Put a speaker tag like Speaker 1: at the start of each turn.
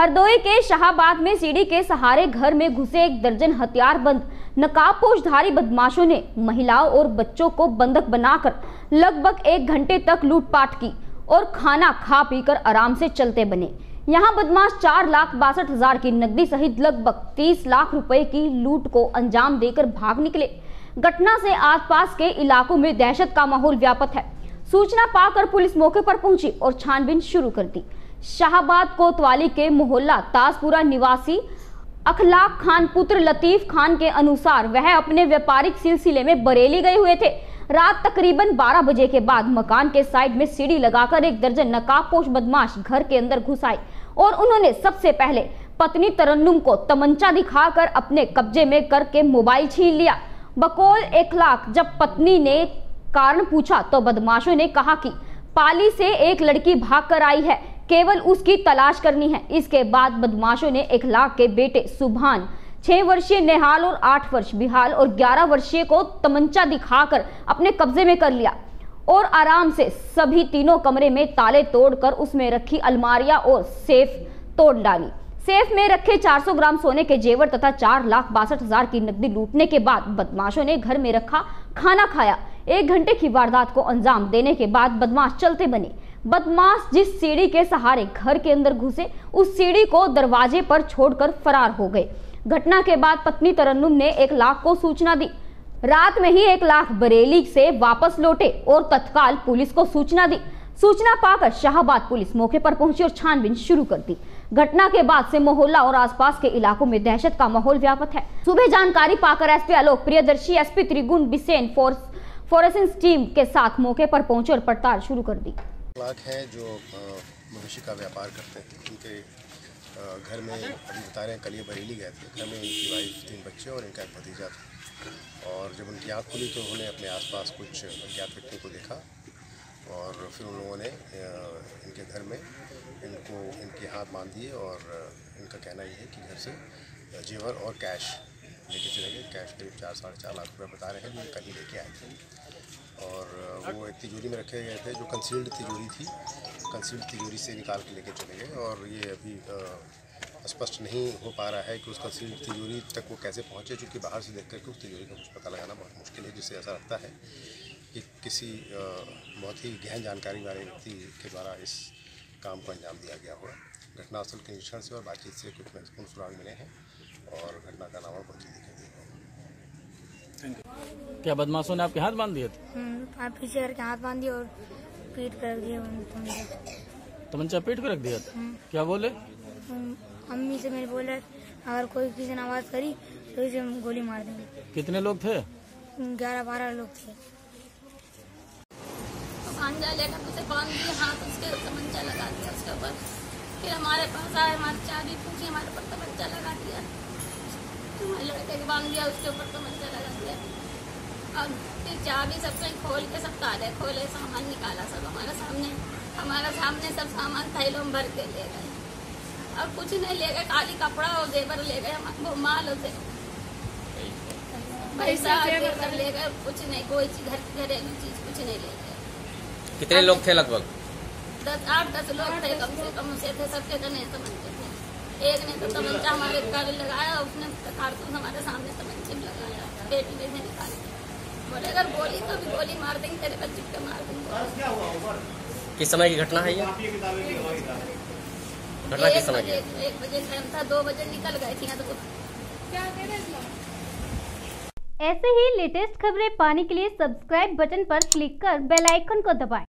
Speaker 1: हरदोई के शाहबाद में सीढ़ी के सहारे घर में घुसे एक दर्जन हथियार बंद नकाबपोशधारी बदमाशों ने महिलाओं और बच्चों को बंधक बनाकर लगभग एक घंटे तक लूटपाट की और खाना खा पीकर आराम से चलते बने। यहाँ बदमाश चार लाख बासठ हज़ार की नकदी सहित लगभग तीस लाख रुपए की लूट को अंजाम देकर भाग निकले। घटना से आसपास के इलाकों में दहशत का माहौल व्यापक है। सूचना पाकर पुलिस मौके पर पहुँची और छानबीन शुरू कर दी। शाहबाद कोतवाली के मोहल्ला ताजपुरा निवासी अखलाक खान पुत्र लतीफ खान के अनुसार वह अपने व्यापारिक सिलसिले में बरेली गए हुए थे। रात तकरीबन 12 बजे के बाद मकान के साइड में सीढ़ी लगाकर एक दर्जन नकाबपोश बदमाश घर के अंदर घुस आए और उन्होंने सबसे पहले पत्नी तरन्नुम को तमंचा दिखाकर अपने कब्जे में करके मोबाइल छीन लिया। बकौल इखलाक जब पत्नी ने कारण पूछा तो बदमाशों ने कहा कि पाली से एक लड़की भाग कर आई है। केवल उसकी तलाश करनी है। इसके बाद बदमाशों ने एक लाख के बेटे सुभान, छह वर्षीय नेहाल और आठ वर्ष बिहाल और ग्यारह वर्षीय को तमंचा दिखाकर अपने कब्जे में कर लिया और आराम से सभी तीनों कमरे में ताले तोड़कर उसमें रखी अलमारियाँ और सेफ़ तोड़ डाली। सेफ़ में रखे 400 ग्राम सोने के जेवर तथा चार लाख बासठ हज़ार की नकदी लूटने के बाद बदमाशों ने घर में रखा, खाना खाया। एक घंटे की वारदात को अंजाम देने के बाद बदमाश चलते बने। बदमाश जिस सीढ़ी के सहारे घर के अंदर घुसे, उस सीढ़ी को दरवाजे पर छोड़कर फरार हो गए। घटना के बाद पत्नी तरन्नुम ने एक लाख को सूचना दी। रात में ही एक लाख बरेली से वापस लौटे और तत्काल पुलिस को सूचना दी। सूचना पाकर शाहबाद पुलिस मौके पर पहुँची और छानबीन शुरू कर दी। घटना के बाद से मोहल्ला और आसपास के इलाकों में दहशत का माहौल व्यापक है। सुबह जानकारी पाकर एसपी आलोक, प्रियदर्शी एसपी त्रिगुण बिसेन फोर्स फोरेंसिक टीम के साथ मौके पर पहुँचे और पड़ताल शुरू कर दी।
Speaker 2: लाख हैं जो मनुष्य का व्यापार करते हैं। उनके घर में अभी बता रहे हैं, कल ये बरेली गए थे। घर में इनकी वाइफ तीन बच्चे और इनका एक भतीजा था। और जब उनकी आँख खुली तो उन्होंने अपने आसपास कुछ अज्ञात व्यक्ति को देखा और फिर उन लोगों ने इनके घर में इनको, इनके हाथ बाँध दिए और इनका कहना ये है कि घर से जेवर और कैश लेके चले गए कैश करीब चार साढ़े चार लाख रुपये बता रहे हैं जो कल ही लेके आए थे और वो एक तिजोरी में रखे गए थे, जो कंसील्ड तिजोरी थी कंसील्ड तिजोरी से निकाल के लेके चले गए और ये अभी स्पष्ट नहीं हो पा रहा है कि उस कंसील्ड तिजोरी तक वो कैसे पहुँचे चूँकि बाहर से देख करके उस तिजोरी का कुछ पता लगाना बहुत मुश्किल है, जिससे ऐसा लगता है कि किसी बहुत ही गहन जानकारी वाले व्यक्ति के द्वारा इस काम को अंजाम दिया गया हुआ घटनास्थल के निरीक्षण से और बातचीत से कुछ महत्वपूर्ण सुराग मिले हैं और घटना का नाम
Speaker 3: दिया क्या बदमाशों ने आपके हाथ बाँध दिए थे?
Speaker 4: हम्म, आप पीछे करके हाथ बाँध दिए और पीट कर दिए
Speaker 3: तमंचा पीट कर रख दिया था? हम्म। क्या बोले?
Speaker 4: हम्म, अम्मी से मेरे बोले अगर कोई किसी ने आवाज़ करी तो इसे गोली मार देंगे।
Speaker 3: कितने लोग थे?
Speaker 4: ग्यारह बारह लोग थे।
Speaker 5: भांजा लेकर उसे बाँध दिया हाथ उसके तमंचा लगा दिया उसके ऊपर। फिर हमारे पास आए हमारी चाबी पूछी हमारे ऊपर तमंचा लगा दिया हमारे लड़के को बाँध दिया उसके ऊपर तमंचा लगा दिया अब फिर चाबी सब कहीं खोल के सब ताले खोले सामान निकाला सब हमारे सामने। हमारे सामने सब सामान थैलों में भर के ले गए। और कुछ नहीं ले गए खाली कपड़ा और जेबर ले गए वो माल उसे पैसा ले गए कुछ नहीं कोई चीज़ घर घरेलू चीज़ कुछ नहीं ले गए।
Speaker 6: कितने लोग थे लगभग?
Speaker 5: दस आठ दस लोग थे कम से कम उसे थे सबके गने तमंचे थे। एक ने तो तमंचा हमारे गले लगाया उसने कारतूस हमारे सामने तमंचे में लगाया। पेटी में से निकाल बोले अगर गोली तो भी गोली मार देंगे तेरे बच्चे पे मार देंगे।
Speaker 6: किस समय की घटना है ये? घटना किस समय की
Speaker 5: एक बजे टाइम था दो बजे निकल गए थी तो।
Speaker 1: ऐसे ही लेटेस्ट खबरें पाने के लिए सब्सक्राइब बटन पर क्लिक कर बेल आइकन को दबाएँ।